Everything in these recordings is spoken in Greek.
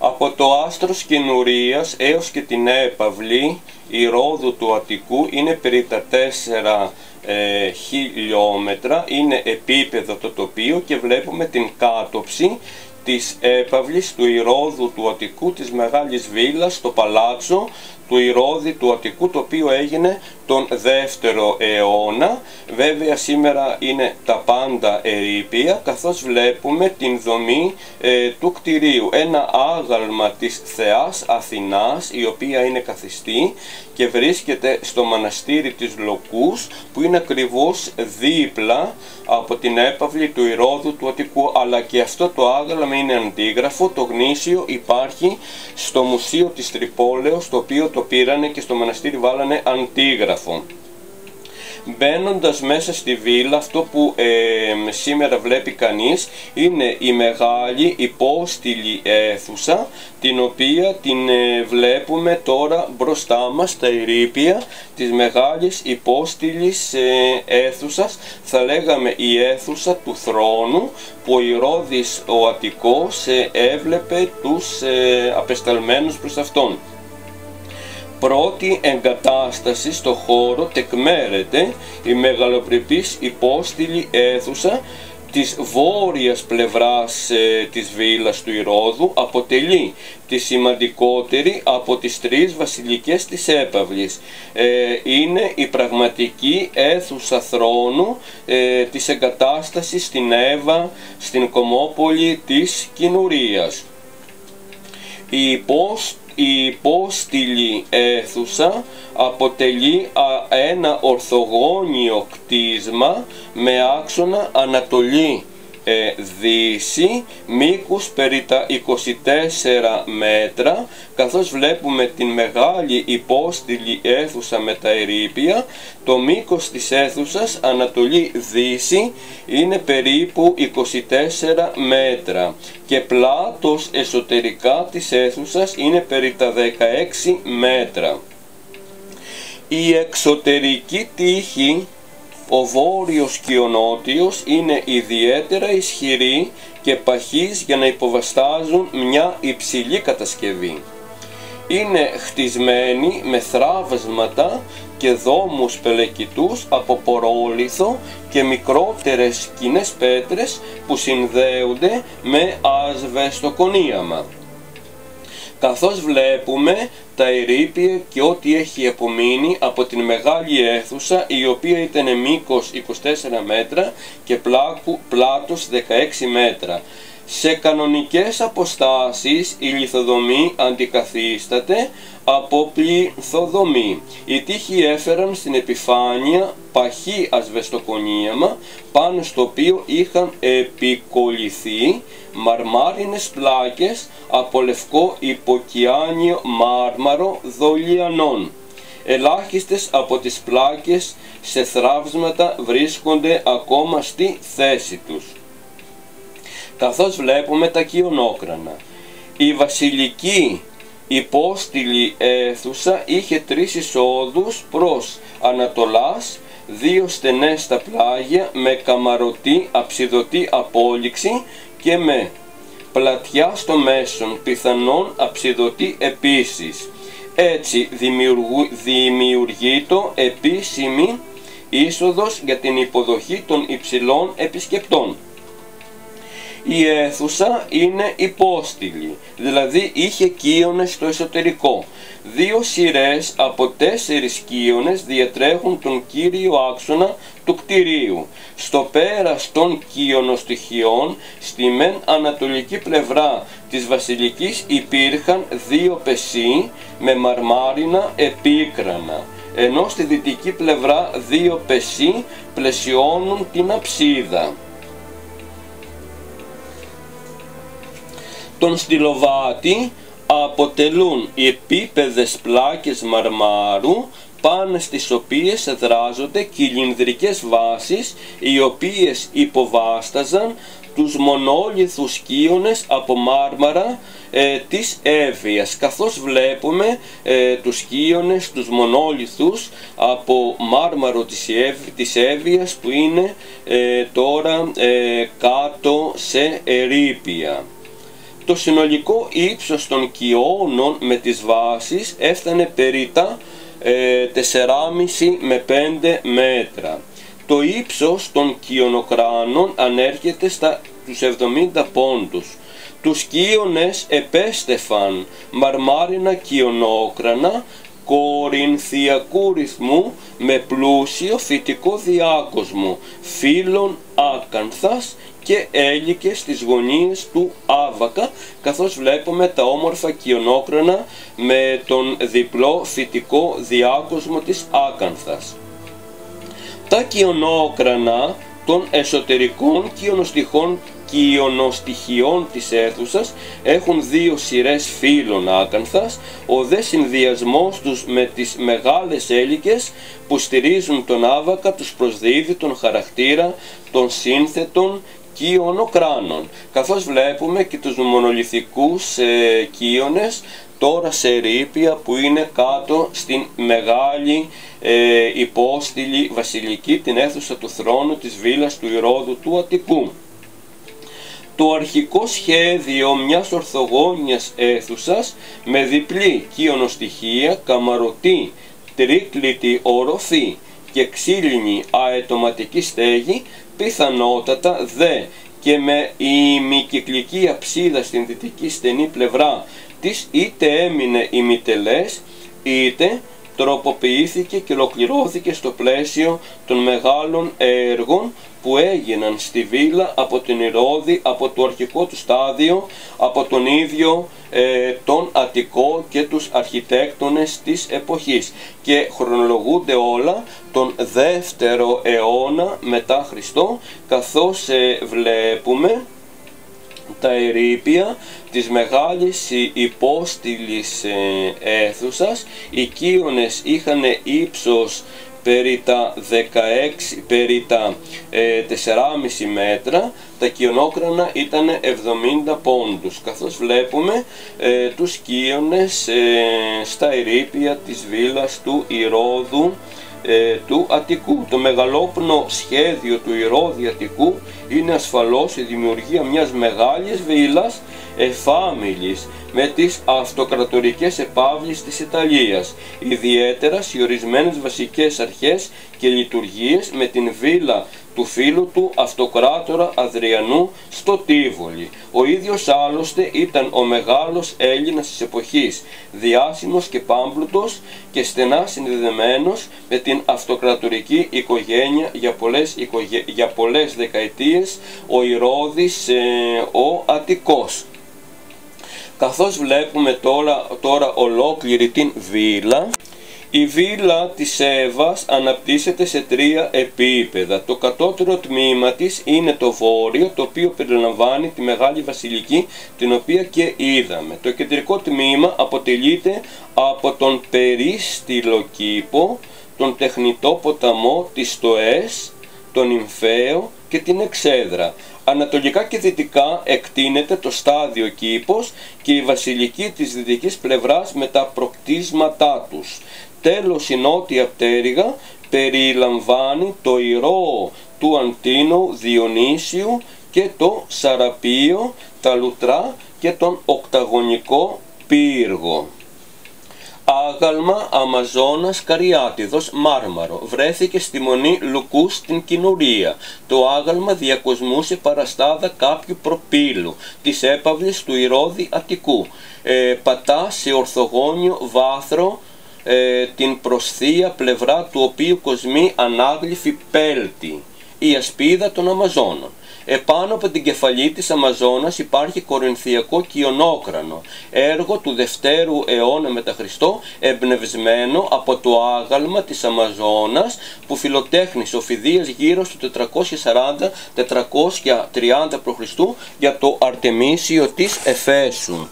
Από το άστρος Κινουρίας έως και την έπαυλη η ρόδου του Αττικού είναι περί τα 4 ε, χιλιόμετρα, είναι επίπεδο το τοπίο και βλέπουμε την κάτοψη της έπαυλης του Ηρώδου του Αττικού της Μεγάλης Βίλας στο Παλάτσο του Ηρώδη του Αττικού το οποίο έγινε τον δεύτερο αιώνα. Βέβαια σήμερα είναι τα πάντα ερήπια καθώς βλέπουμε την δομή ε, του κτηρίου. Ένα άγαλμα της Θεάς Αθηνάς η οποία είναι καθιστή και βρίσκεται στο μοναστήρι της Λοκούς που είναι ακριβώς δίπλα από την έπαυλη του Ηρώδου του Αττικού αλλά και αυτό το άγαλμα είναι αντίγραφο, το γνήσιο υπάρχει στο Μουσείο της Τρυπόλεως το οποίο το πήρανε και στο μοναστήρι βάλανε αντίγραφο. Μπαίνοντας μέσα στη βίλα αυτό που ε, σήμερα βλέπει κανείς είναι η μεγάλη υπόστηλη αίθουσα την οποία την ε, βλέπουμε τώρα μπροστά μας στα ερήπια της μεγάλης υπόστηλης ε, αίθουσας θα λέγαμε η αίθουσα του θρόνου που ο Ηρώδης ο Αττικός ε, έβλεπε τους ε, απεσταλμένους προς αυτόν πρώτη εγκατάσταση στο χώρο τεκμέρεται η μεγαλοπρεπής υπόστηλη αίθουσα της βόρειας πλευράς ε, της βίλας του Ηρώδου αποτελεί τη σημαντικότερη από τις τρεις βασιλικές της έπαυλης. Ε, είναι η πραγματική αίθουσα θρόνου ε, της εγκατάστασης στην Εύα, στην Κομόπολη της Κινουρίας. Η η υπόστηλη αίθουσα αποτελεί ένα ορθογώνιο κτίσμα με άξονα Ανατολή ε, Δύση μήκους περί τα 24 μέτρα καθώς βλέπουμε την μεγάλη υπόστηλη αίθουσα με τα ερήπια το μήκος της αίθουσας Ανατολή Δύση είναι περίπου 24 μέτρα και πλάτος εσωτερικά της αίθουσας είναι περί τα 16 μέτρα. Η εξωτερική τύχη ο βόρειος και ο νότιος είναι ιδιαίτερα ισχυροί και παχείς για να υποβαστάζουν μια υψηλή κατασκευή. Είναι χτισμένοι με θράβασματα και δόμους πελεκητούς από πορόλιθο και μικρότερες κοινές πέτρες που συνδέονται με ασβεστοκονίαμα καθώς βλέπουμε τα ερήπια και ό,τι έχει απομείνει από την μεγάλη αίθουσα η οποία ήταν μήκος 24 μέτρα και πλάκου, πλάτος 16 μέτρα. Σε κανονικές αποστάσεις η λιθοδομή αντικαθίσταται από πληθοδομή. Οι τείχοι έφεραν στην επιφάνεια παχύ ασβεστοκονίαμα πάνω στο οποίο είχαν επικολληθεί μαρμάρινες πλάκες από λευκό υποκιάνιο μάρμαρο δολιανών. Ελάχιστες από τις πλάκες σε θράψματα βρίσκονται ακόμα στη θέση τους. Καθώς βλέπουμε τα κοιονόκρανα. Η βασιλική υπόστηλη αίθουσα είχε τρεις εισόδους προς Ανατολάς, δύο στενές στα πλάγια με καμαρωτή αψιδωτή απόλυξη και με πλατιά στο μέσον, πιθανόν αψιδωτή επίσης. Έτσι δημιουργεί το επίσημη είσοδος για την υποδοχή των υψηλών επισκεπτών η αίθουσα είναι υπόστηλη, δηλαδή είχε κύονες στο εσωτερικό. Δύο σειρές από τέσσερις κύονες διατρέχουν τον κύριο άξονα του κτηρίου. Στο πέρας των κύονοστοιχειών, στη μεν ανατολική πλευρά της βασιλικής υπήρχαν δύο πεσί με μαρμάρινα επίκρανα ενώ στη δυτική πλευρά δύο πεσί πλαισιώνουν την αψίδα. Τον στυλοβάτη αποτελούν οι επίπεδες πλάκες μαρμάρου πάνω στις οποίες δράζονται κυλινδρικές βάσεις οι οποίες υποβάσταζαν τους μονόλιθους κύονες από μάρμαρα ε, της Εύβοιας καθώς βλέπουμε ε, τους κύονες, τους μονόλιθους από μάρμαρο της, Εύ, της Εύβοιας που είναι ε, τώρα ε, κάτω σε ερήπια Το συνολικό ύψος των κοιώνων με τις βάσεις έφτανε περί τα 4,5 ε, με 5 μέτρα. Το ύψος των κοιονοκράνων ανέρχεται στα τους 70 πόντους. Τους κύονες επέστεφαν μαρμάρινα κοιονόκρανα κορινθιακού ρυθμού με πλούσιο φυτικό διάκοσμο, φύλων άκανθας και έλικε στις γωνίες του Άβακα, καθώς βλέπουμε τα όμορφα κοιονόκρανα με τον διπλό φυτικό διάκοσμο της άκανθας. Τα κοιονόκρανα των εσωτερικών κοιονοστοιχών κοιονοστοιχειών της αίθουσας έχουν δύο σειρές φύλων άκανθας, ο δε συνδυασμός τους με τις μεγάλες έλικες που στηρίζουν τον άβακα τους προσδίδει τον χαρακτήρα των σύνθετων κοιονοκράνων, καθώς βλέπουμε και τους μονολιθικούς ε, κύονες τώρα σε ρήπια που είναι κάτω στην μεγάλη ε, υπόστηλη βασιλική την αίθουσα του θρόνου της βίλας του Ηρώδου του Αττικού. Το αρχικό σχέδιο μιας ορθογόνιας αίθουσας με διπλή κοιονοστοιχεία, καμαρωτή, τρίκλητη οροφή και ξύλινη αετοματική στέγη πιθανότατα δε και με ημικυκλική αψίδα στην δυτική στενή πλευρά της είτε έμεινε ημιτελές είτε τροποποιήθηκε και ολοκληρώθηκε στο πλαίσιο των μεγάλων έργων που έγιναν στη Βίλα από την Ηρώδη, από το αρχικό του στάδιο, από τον ίδιο ε, τον Αττικό και τους αρχιτέκτονες της εποχής. Και χρονολογούνται όλα τον δεύτερο αιώνα μετά Χριστό καθώς ε, βλέπουμε τα ερήπια της μεγάλης υπόστηλης ε, αίθουσας. Οι κύονες είχαν ύψος περί τα 16, περί τα 4,5 ε, μέτρα, τα κοιονόκρανα ήταν 70 πόντους, καθώς βλέπουμε ε, τους κύονες ε, στα ερήπια της βίλας του Ηρώδου ε, του Αττικού. Το μεγαλόπνο σχέδιο του Ηρώδη Αττικού είναι ασφαλώς η δημιουργία μιας μεγάλης βίλας εφάμιλης με τις αυτοκρατορικές επαύλεις της Ιταλίας, ιδιαίτερα σε ορισμένες βασικές αρχές και λειτουργίες με την βίλα του φίλου του αυτοκράτορα Αδριανού στο Τίβολι. Ο ίδιος άλλωστε ήταν ο μεγάλος Έλληνας της εποχής, διάσημος και πάμπλουτος και στενά συνδεδεμένος με την αυτοκρατορική οικογένεια για πολλές, για πολλές δεκαετίες, ο Ηρώδης ε, ο Αττικός. Καθώς βλέπουμε τώρα, τώρα ολόκληρη την βίλα, η βίλα της Εύας αναπτύσσεται σε τρία επίπεδα. Το κατώτερο τμήμα της είναι το βόρειο, το οποίο περιλαμβάνει τη Μεγάλη Βασιλική, την οποία και είδαμε. Το κεντρικό τμήμα αποτελείται από τον περίστηλο κήπο, τον τεχνητό ποταμό της Στοές, τον Ιμφαίο και την Εξέδρα. Ανατολικά και δυτικά εκτείνεται το στάδιο κήπος και η βασιλική της δυτικής πλευράς με τα προκτίσματά τους. Τέλος η νότια πτέρυγα περιλαμβάνει το ηρώ του Αντίνου Διονύσιου και το Σαραπείο, τα Λουτρά και τον Οκταγωνικό Πύργο. Άγαλμα Αμαζόνας Καριάτιδος Μάρμαρο βρέθηκε στη Μονή Λουκού στην Κοινουρία. Το άγαλμα διακοσμούσε παραστάδα κάποιου προπύλου της έπαυλης του Ηρώδη Αττικού. Ε, πατά σε ορθογόνιο βάθρο ε, την προσθεία πλευρά του οποίου κοσμεί ανάγλυφη πέλτη, η ασπίδα των Αμαζόνων. Επάνω από την κεφαλή της Αμαζόνας υπάρχει κορινθιακό κοιονόκρανο, έργο του Δευτέρου αιώνα μετά Χριστό, εμπνευσμένο από το άγαλμα της Αμαζόνας που φιλοτέχνησε ο Φιδίας γύρω στο 440-430 π.Χ. για το Αρτεμίσιο της Εφέσου.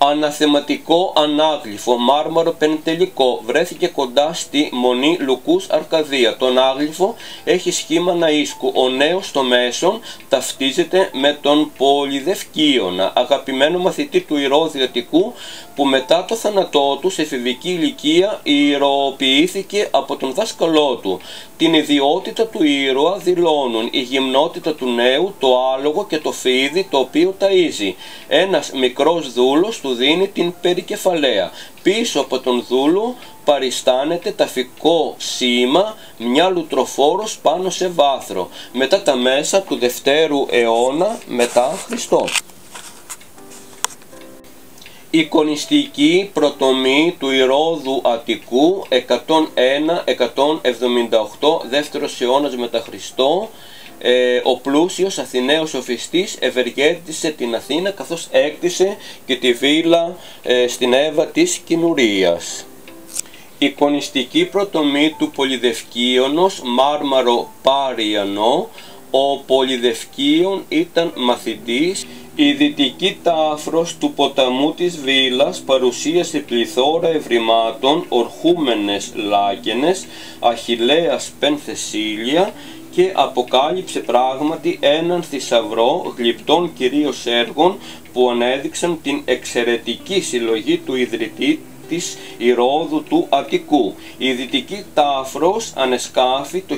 Αναθεματικό ανάγλυφο, μάρμαρο πεντελικό, βρέθηκε κοντά στη Μονή Λουκούς Αρκαδία. Τον άγλυφο έχει σχήμα ναΐσκου. Ο νέος στο μέσον ταυτίζεται με τον Πολυδευκίωνα, αγαπημένο μαθητή του Ηρώδιατικού που μετά το θάνατό του σε εφηβική ηλικία ηρωοποιήθηκε από τον δάσκαλό του. Την ιδιότητα του ήρωα δηλώνουν η γυμνότητα του νέου, το άλογο και το φίδι το οποίο ταΐζει. Ένας μικρός δούλος του δίνει την περικεφαλαία. Πίσω από τον δούλο παριστάνεται ταφικό σήμα μια λουτροφόρος πάνω σε βάθρο. Μετά τα μέσα του δευτέρου αιώνα μετά Χριστό. Εικονιστική προτομή του Ηρώδου Αττικού 101-178 δεύτερος αιώνας μετά Χριστό ε, ο πλούσιος Αθηναίος σοφιστής ευεργέτησε την Αθήνα καθώς έκτισε και τη βίλα ε, στην Εύα της Κινουρίας. Εικονιστική προτομή του Πολυδευκίωνος Μάρμαρο Πάριανο ο Πολυδευκίων ήταν μαθητής η δυτική τάφρος του ποταμού της Βίλας παρουσίασε πληθώρα ευρημάτων, ορχούμενες λάκενες, αχιλέας πενθεσίλια και αποκάλυψε πράγματι έναν θησαυρό γλυπτών κυρίως έργων που ανέδειξαν την εξαιρετική συλλογή του ιδρυτή της Ηρώδου του Αττικού. Η δυτική τάφρος ανεσκάφη το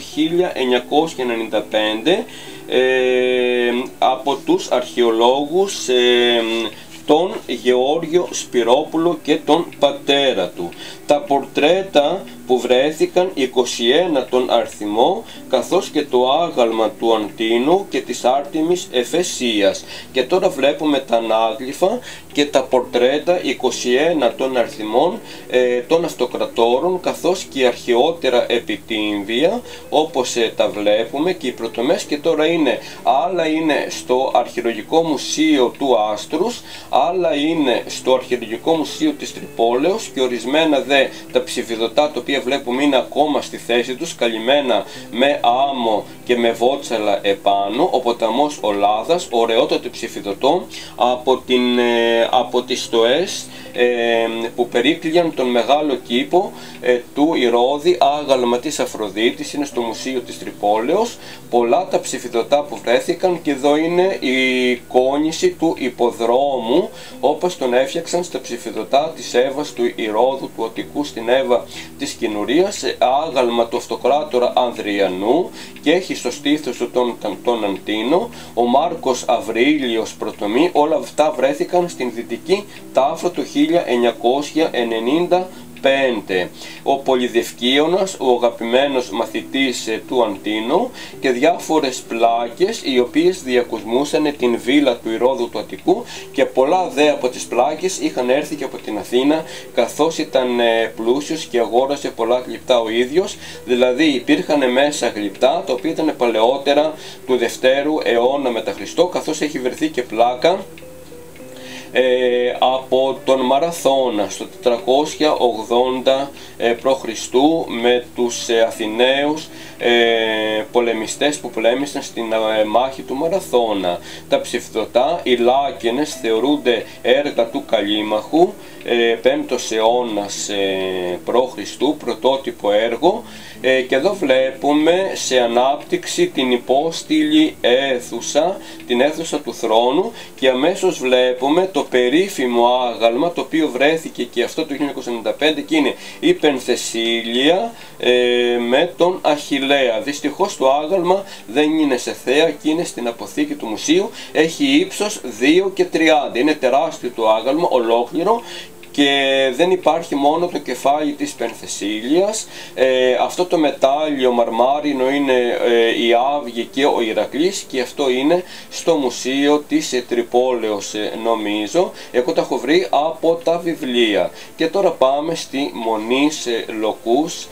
1995 ε, από τους αρχαιολόγους ε, τον Γεώργιο Σπυρόπουλο και τον πατέρα του. Τα πορτρέτα που βρέθηκαν 21 τον αριθμό καθώς και το άγαλμα του Αντίνου και της Άρτιμης Εφεσίας. Και τώρα βλέπουμε τα ανάγλυφα και τα πορτρέτα 21 των αριθμών ε, των αυτοκρατόρων καθώς και η αρχαιότερα επιτύμβια όπως ε, τα βλέπουμε και οι πρωτομές. Και τώρα είναι άλλα είναι στο αρχαιολογικό μουσείο του Άστρους άλλα είναι στο αρχαιολογικό μουσείο της Τρυπόλεως και ορισμένα δε τα ψηφιδωτά τα οποία βλέπουμε είναι ακόμα στη θέση τους καλυμμένα με άμμο και με βότσαλα επάνω ο ποταμός Ολάδας, ωραιότατο ψηφιδωτό από, την, ε, από τις στοές ε, που περίκλειαν τον μεγάλο κήπο ε, του Ηρώδη άγαλμα της Αφροδίτης είναι στο Μουσείο της Τρυπόλεως. Πολλά τα ψηφιδωτά που βρέθηκαν και εδώ είναι η εικόνηση του υποδρόμου όπως τον έφτιαξαν στα ψηφιδωτά της Εύας του Ηρώδου του Οτικού στην Εύα της Κινουρίας άγαλμα του αυτοκράτορα Ανδριανού και έχει στο στήθος του τον, τον Αντίνο ο Μάρκος Αυρίλιος Πρωτομή. Όλα αυτά βρέθηκαν στην δυτική τάφρο του 1990 ο Πολυδευκίωνας, ο αγαπημένος μαθητής ε, του Αντίνου και διάφορες πλάκες οι οποίες διακοσμούσαν την βίλα του Ηρώδου του Αττικού και πολλά δε από τις πλάκες είχαν έρθει και από την Αθήνα καθώς ήταν ε, πλούσιος και αγόρασε πολλά γλυπτά ο ίδιος. Δηλαδή υπήρχαν μέσα γλυπτά τα οποία ήταν παλαιότερα του Δευτέρου αιώνα μετά Χριστό καθώς έχει βρεθεί και πλάκα ε, από τον Μαραθώνα στο 480 ε, π.Χ. με τους ε, Αθηναίους ε, πολεμιστές που πολέμησαν στην ε, μάχη του Μαραθώνα. Τα ψηφιδωτά, οι λάκενες θεωρούνται έργα του Καλίμαχου, 5ος αιώνας π.Χ. πρωτότυπο έργο και εδώ βλέπουμε σε ανάπτυξη την υπόστηλη αίθουσα, την αίθουσα του θρόνου και αμέσως βλέπουμε το περίφημο άγαλμα το οποίο βρέθηκε και αυτό το 1995 και είναι η Πενθεσίλια ε, με τον Αχιλέα. Δυστυχώς το άγαλμα δεν είναι σε θέα και είναι στην αποθήκη του μουσείου. Έχει ύψος 2 και 30. Είναι τεράστιο το άγαλμα, ολόκληρο και δεν υπάρχει μόνο το κεφάλι της Πενθεσίλιας ε, αυτό το μετάλλιο μαρμάρινο είναι ε, η Άβγη και ο Ηρακλής και αυτό είναι στο μουσείο της ε, Τρυπόλεως ε, νομίζω. Εγώ τα έχω βρει από τα βιβλία. Και τώρα πάμε στη Μονής Λοκούς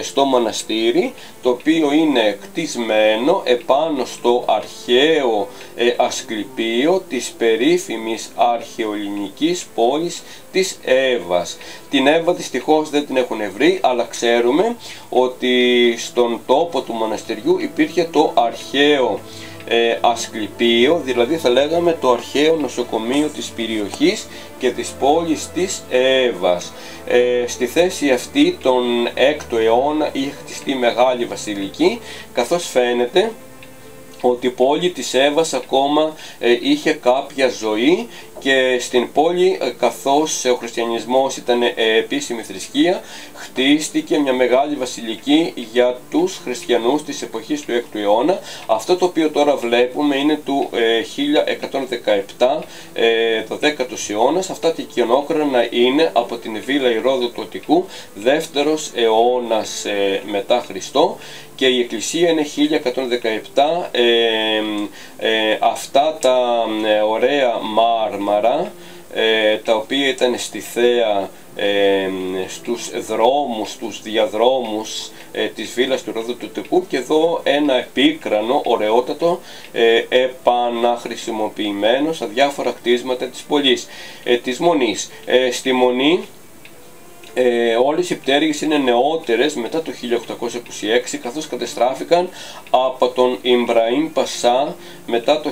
στο μοναστήρι το οποίο είναι κτισμένο επάνω στο αρχαίο ασκληπείο της περίφημης αρχαιολινικής πόλης της Εύας. Την Εύα δυστυχώς δεν την έχουν βρει, αλλά ξέρουμε ότι στον τόπο του μοναστηριού υπήρχε το αρχαίο ε, ασκληπείο, δηλαδή θα λέγαμε το αρχαίο νοσοκομείο της περιοχής και της πόλης της Εύας. Ε, στη θέση αυτή τον 6ο αιώνα είχε χτιστεί μεγάλη βασιλική, καθώς φαίνεται ότι η πόλη της Εύας ακόμα ε, είχε κάποια ζωή και στην πόλη ε, καθώς ο χριστιανισμός ήταν ε, επίσημη θρησκεία χτίστηκε μια μεγάλη βασιλική για τους χριστιανούς της εποχής του 6ου αιώνα. Αυτό το οποίο τώρα βλέπουμε είναι του 1117 το 10ος αιώνας. Αυτά τα οικειονόκρανα είναι από την Βίλα Ηρώδου του Οτικού δεύτερος αιώνας μετά Χριστό. Και η εκκλησία είναι 1117 ε, ε, αυτά τα ε, ωραία μάρμαρα ε, τα οποία ήταν στη θέα ε, στους δρόμους, στους διαδρόμους της βίλας του Ρόδου του Τεκού και εδώ ένα επίκρανο ωραιότατο επαναχρησιμοποιημένο στα διάφορα κτίσματα της πόλης της Μονής. στη Μονή ε, όλες οι πτέρυγες είναι νεότερες μετά το 1826 καθώς κατεστράφηκαν από τον Ιμπραήμ Πασά μετά το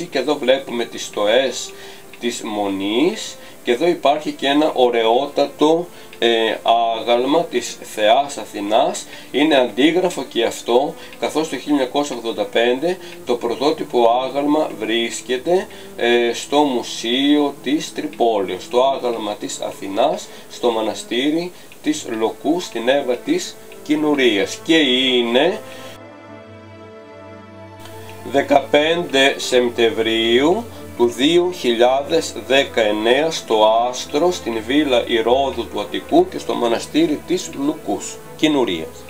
1826 και εδώ βλέπουμε τις στοές της Μονής. Και εδώ υπάρχει και ένα ωραιότατο ε, άγαλμα της Θεάς Αθηνάς είναι αντίγραφο και αυτό καθώς το 1985 το πρωτότυπο άγαλμα βρίσκεται ε, στο Μουσείο της Τρυπόλεως. Το άγαλμα της Αθηνάς στο μοναστήρι της Λοκού στην Εύα της Κοινουρίας και είναι 15 Σεπτεμβρίου του 2019 στο Άστρο, στην Βίλα Ηρώδου του Αττικού και στο μοναστήρι της Λουκούς, Κοινουρίας.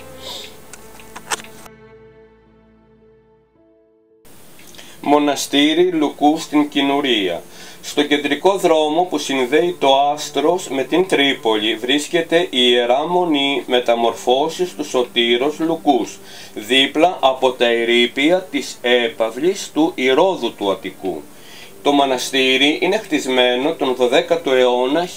Μοναστήρι Λουκού στην Κοινουρία. Στο κεντρικό δρόμο που συνδέει το Άστρος με την Τρίπολη βρίσκεται η Ιερά Μονή Μεταμορφώσεις του Σωτήρος Λουκούς, δίπλα από τα ερήπια της έπαυλης του Ηρώδου του Αττικού. Το μοναστήρι είναι χτισμένο τον 12ο αιώνα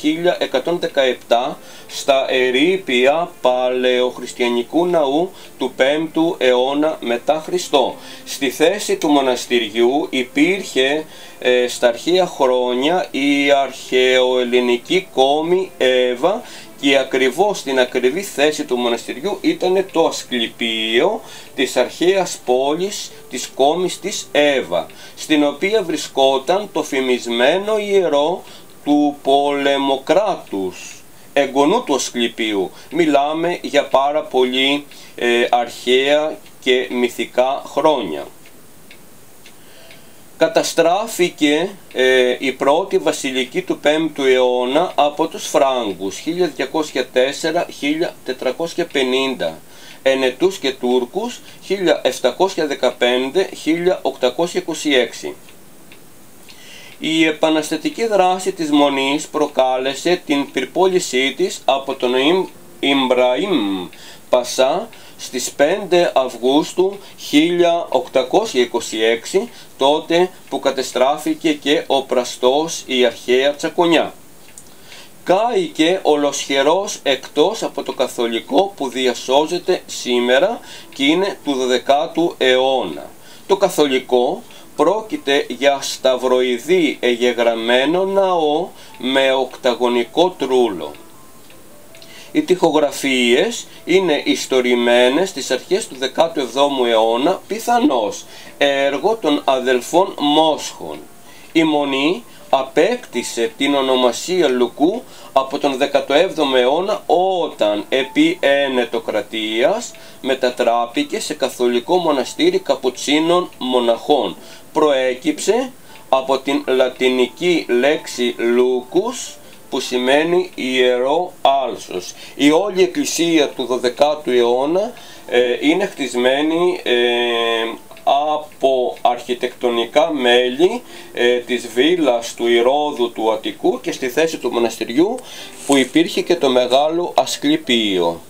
1117 στα ερήπια παλαιοχριστιανικού ναού του 5ου αιώνα μετά Χριστό. Στη θέση του μοναστηριού υπήρχε ε, στα αρχαία χρόνια η αρχαιοελληνική κόμη Εύα και ακριβώς στην ακριβή θέση του μοναστηριού ήταν το ασκληπείο της αρχαίας πόλης της κόμης της Εύα, στην οποία βρισκόταν το φημισμένο ιερό του πολεμοκράτους, εγγονού του ασκληπίου. Μιλάμε για πάρα πολύ ε, αρχαία και μυθικά χρόνια καταστράφηκε ε, η πρώτη βασιλική του 5ου αιώνα από τους Φράγκους 1204-1450 Ενετούς και Τούρκους 1715-1826 η επαναστατική δράση της Μονής προκάλεσε την πυρπόλησή της από τον Ιμπραήμ Πασά στις 5 Αυγούστου 1826 τότε που κατεστράφηκε και ο πραστός η αρχαία τσακονιά. Κάηκε ολοσχερός εκτός από το καθολικό που διασώζεται σήμερα και είναι του 12ου αιώνα. Το καθολικό πρόκειται για σταυροειδή εγεγραμμένο ναό με οκταγωνικό τρούλο. Οι τοιχογραφίες είναι ιστορημένες στις αρχές του 17ου αιώνα, πιθανώς έργο των αδελφών Μόσχων. Η Μονή απέκτησε την ονομασία Λουκού από τον 17ο αιώνα όταν επί ένετοκρατίας μετατράπηκε σε καθολικό μοναστήρι καπουτσίνων μοναχών. Προέκυψε από την λατινική λέξη Λούκους που σημαίνει ιερό άλσος. Η όλη εκκλησία του 12ου αιώνα ε, είναι χτισμένη ε, από αρχιτεκτονικά μέλη ε, της βίλας του Ηρώδου του Αττικού και στη θέση του μοναστηριού που υπήρχε και το μεγάλο ασκληπείο.